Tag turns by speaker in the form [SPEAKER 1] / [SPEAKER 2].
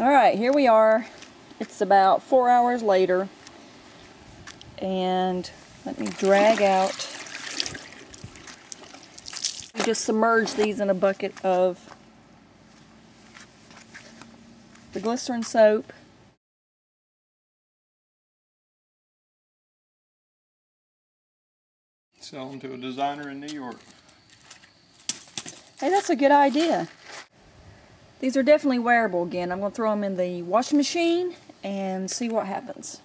[SPEAKER 1] All right, here we are. It's about four hours later. And let me drag out. We just submerge these in a bucket of the glycerin soap.
[SPEAKER 2] Sell them to a designer in New York.
[SPEAKER 1] Hey, that's a good idea. These are definitely wearable again. I'm going to throw them in the washing machine and see what happens.